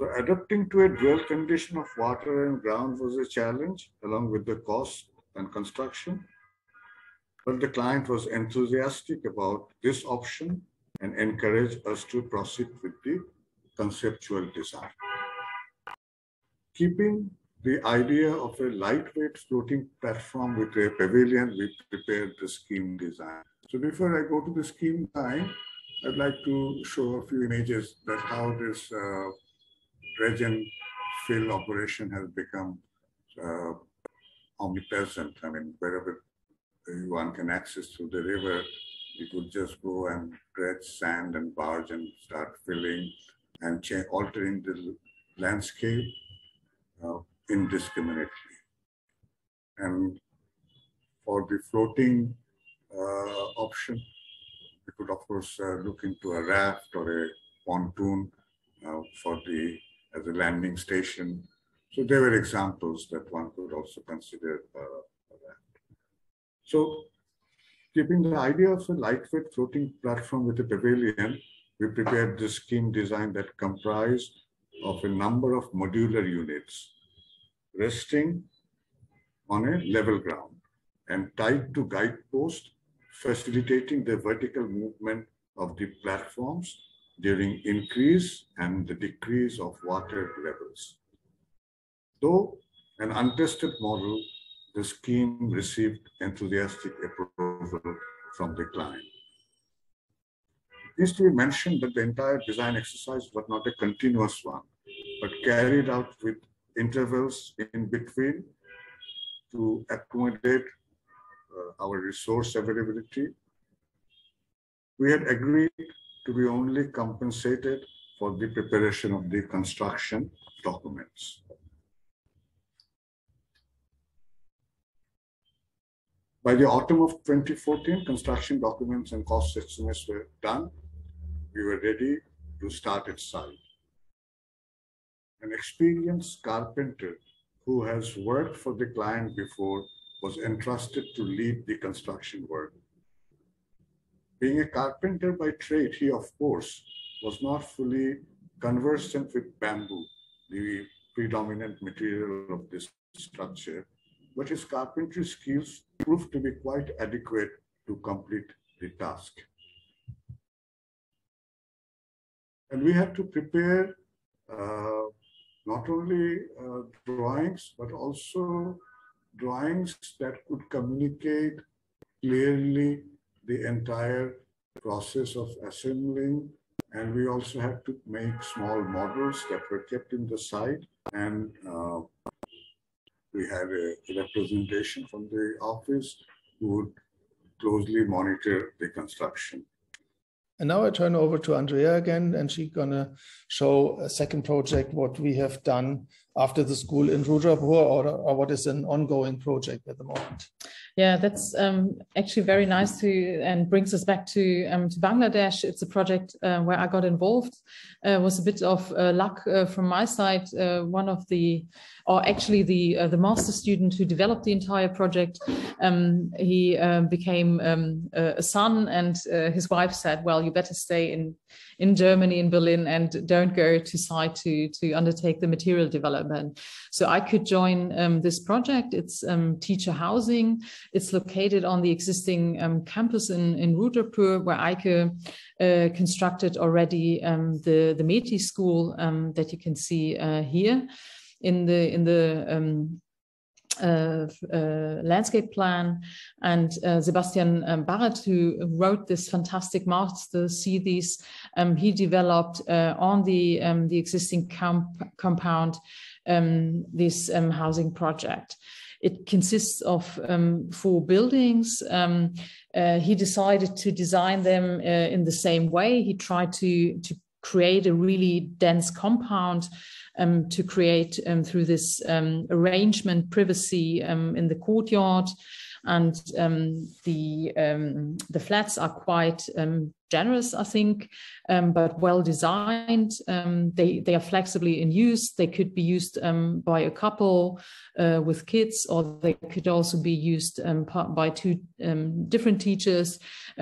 So adapting to a dual condition of water and ground was a challenge, along with the cost and construction. But the client was enthusiastic about this option and encouraged us to proceed with the conceptual design. Keeping the idea of a lightweight floating platform with a pavilion, we prepared the scheme design. So before I go to the scheme design, I'd like to show a few images that how this uh, dredge and fill operation has become uh, omnipresent. I mean, wherever one can access through the river, you could just go and dredge sand and barge and start filling and altering the landscape uh, indiscriminately. And for the floating uh, option, we could of course uh, look into a raft or a pontoon uh, for the as a landing station. So there were examples that one could also consider uh. So keeping the idea of a lightweight floating platform with a pavilion, we prepared this scheme design that comprised of a number of modular units resting on a level ground and tied to guide posts, facilitating the vertical movement of the platforms during increase and the decrease of water levels. Though an untested model, the scheme received enthusiastic approval from the client. It needs to be mentioned that the entire design exercise was not a continuous one, but carried out with intervals in between to accommodate uh, our resource availability. We had agreed to be only compensated for the preparation of the construction documents. By the autumn of 2014, construction documents and cost estimates were done. We were ready to start its site. An experienced carpenter who has worked for the client before was entrusted to lead the construction work. Being a carpenter by trade, he, of course, was not fully conversant with bamboo, the predominant material of this structure, but his carpentry skills proved to be quite adequate to complete the task. And we had to prepare uh, not only uh, drawings, but also drawings that could communicate clearly the entire process of assembling. And we also had to make small models that were kept in the site. And uh, we had a representation from the office who would closely monitor the construction. And now I turn over to Andrea again, and she's gonna show a second project, what we have done after the school in Rudrapur, or, or what is an ongoing project at the moment. Yeah, that's um, actually very nice to and brings us back to um, to Bangladesh. It's a project uh, where I got involved. Uh, was a bit of uh, luck uh, from my side. Uh, one of the, or actually the uh, the master student who developed the entire project, um, he became um, a son, and his wife said, "Well, you better stay in in Germany, in Berlin, and don't go to site to, to undertake the material development. So I could join um, this project. It's um, teacher housing. It's located on the existing um, campus in, in Rudrapur, where Eike uh, constructed already um, the, the METI school um, that you can see uh, here in the in the um, uh, uh, landscape plan. And uh, Sebastian um, Barrett, who wrote this fantastic master thesis, um, he developed on the um, the existing camp compound um, this um, housing project. It consists of um, four buildings. Um, uh, he decided to design them uh, in the same way. He tried to, to create a really dense compound um, to create um, through this um, arrangement privacy um, in the courtyard. And um, the um, the flats are quite generous, I think, but well designed. they they are flexibly in use. They could be used by a couple uh, with kids, or they could also be used by two different teachers.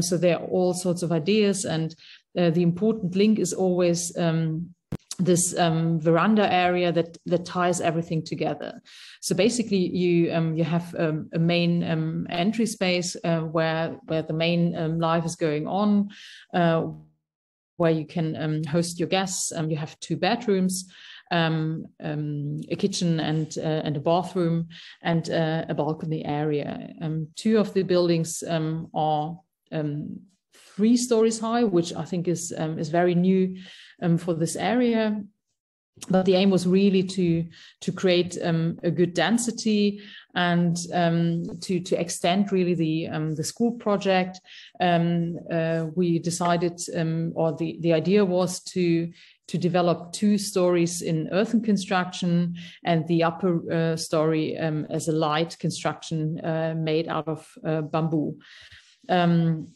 so there are all sorts of ideas, and uh, the important link is always um, this um, veranda area that that ties everything together. So basically, you um, you have um, a main um, entry space uh, where where the main um, life is going on, uh, where you can um, host your guests. you have two bedrooms. a kitchen and uh, and a bathroom and uh, a balcony area. two of the buildings are three stories high, which I think is is very new um, for this area. But the aim was really to to create um, a good density and um, to to extend really the um, the school project. Um, uh, we decided, um, or the the idea was to to develop two stories in earthen construction and the upper uh, story um, as a light construction uh, made out of uh, bamboo. Um,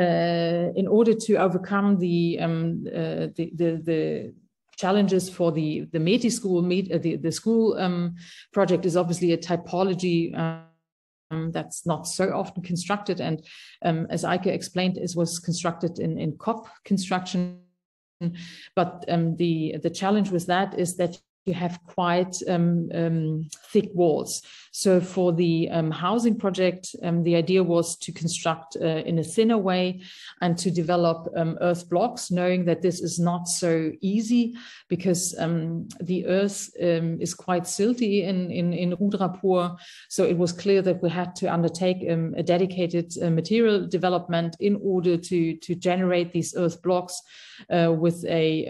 in order to overcome the, um, uh, the, the, the challenges for the the METI school, uh, the the school um, project is obviously a typology. Um, that's not so often constructed, and um, as Eike explained, it was constructed in in cob construction. But um, the the challenge with that is that you have quite um, um, thick walls. So for the um, housing project, um, the idea was to construct uh, in a thinner way and to develop um, earth blocks, knowing that this is not so easy because um, the earth is quite silty in, in, in Rudrapur. So it was clear that we had to undertake a dedicated uh, material development in order to, to generate these earth blocks uh, with a,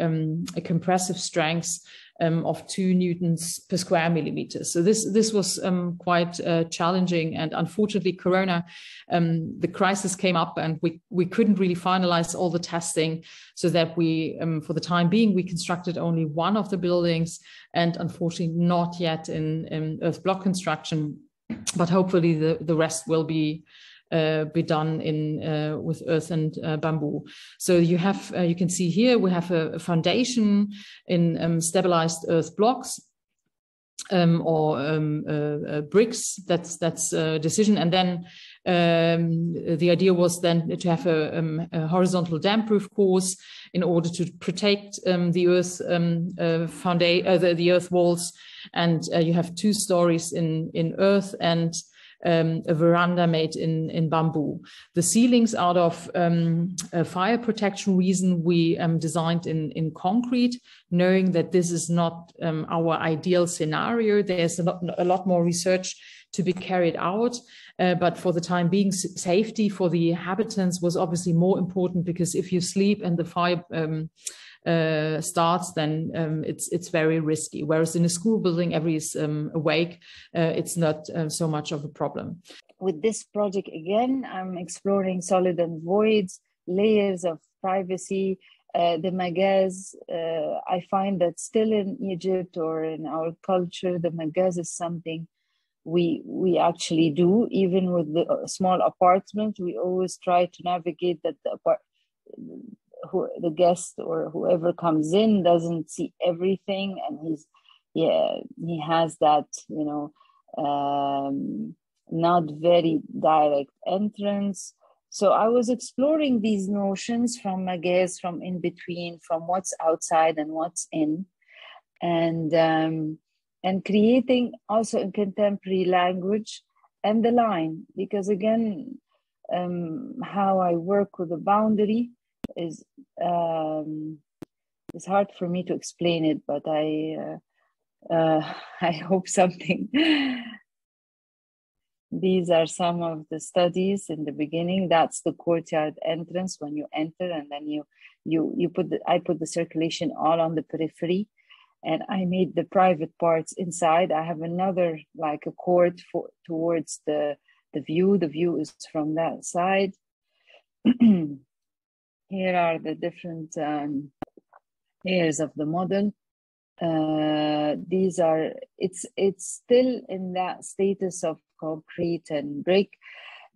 a compressive strength um, of two newtons per square millimeter. So this this was um, quite uh, challenging, and unfortunately, Corona, um, the crisis came up, and we we couldn't really finalize all the testing, so that we, um, for the time being, we constructed only one of the buildings, and unfortunately, not yet in, in earth block construction, but hopefully the the rest will be uh, be done in uh, with earth and uh, bamboo. So you have you can see here we have a, a foundation in um, stabilized earth blocks um, or um, uh, uh, bricks. That's that's a decision. And then um, the idea was then to have a, um, a horizontal damp-proof course in order to protect um, the earth uh, foundation, the, the, earth walls. And you have two stories in in earth and um, a veranda made in, in bamboo. The ceilings, out of um, a fire protection reason, we um, designed in, in concrete, knowing that this is not um, our ideal scenario. There's a lot, a lot more research to be carried out. Uh, but for the time being, safety for the inhabitants was obviously more important because if you sleep and the fire um, uh, starts, then um, it's it's very risky. Whereas in a school building, every is um, awake, uh, it's not uh, so much of a problem. With this project again, I'm exploring solid and voids, layers of privacy. Uh, the magaz, uh, I find that still in Egypt or in our culture, the magaz is something we we actually do even with the uh, small apartment we always try to navigate that the apart who the guest or whoever comes in doesn't see everything and he's yeah he has that you know um, not very direct entrance. So i was exploring these notions from my gaze from in between from what's outside and what's in. And um, and creating also in contemporary language and the line. Because again um, how i work with the boundary is um, it's hard for me to explain it, but I uh, uh, I hope something. These are some of the studies in the beginning. That's the courtyard entrance when you enter, and then you you you put the I put the circulation all on the periphery, and I made the private parts inside. I have another like a court for towards the the view. The view is from that side. Here are the different um, layers of the model. Uh, these are, it's, it's still in that status of concrete and brick.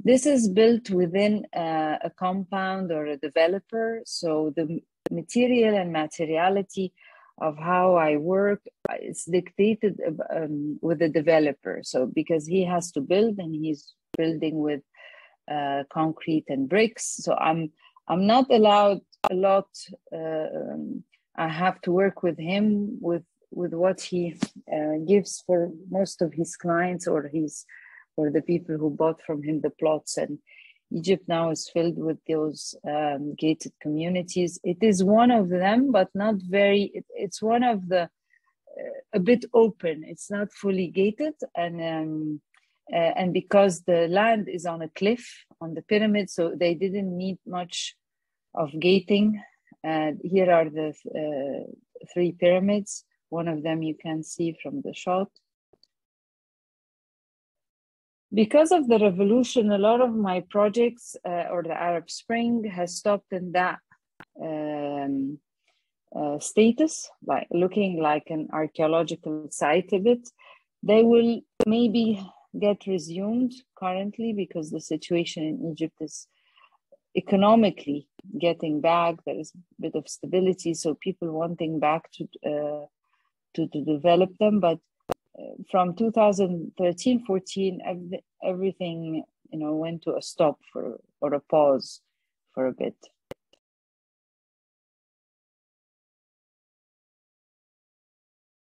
This is built within uh, a compound or a developer. So the material and materiality of how I work is dictated um, with the developer. So because he has to build and he's building with uh, concrete and bricks. So I'm I'm not allowed a lot uh, um, I have to work with him with with what he uh, gives for most of his clients or his or the people who bought from him the plots and Egypt now is filled with those um, gated communities. It is one of them, but not very. It, it's one of the uh, a bit open. It's not fully gated, and um, uh, and because the land is on a cliff on the pyramid, so they didn't need much of gating. Uh, here are the uh, three pyramids. One of them you can see from the shot because of the revolution, a lot of my projects uh, or the Arab Spring has stopped in that um, uh, status, like looking like an archaeological site a bit. They will maybe get resumed currently because the situation in Egypt is economically getting back. There is a bit of stability, so people wanting back to uh, to, to develop them, but from 2013 14 everything you know went to a stop for or a pause for a bit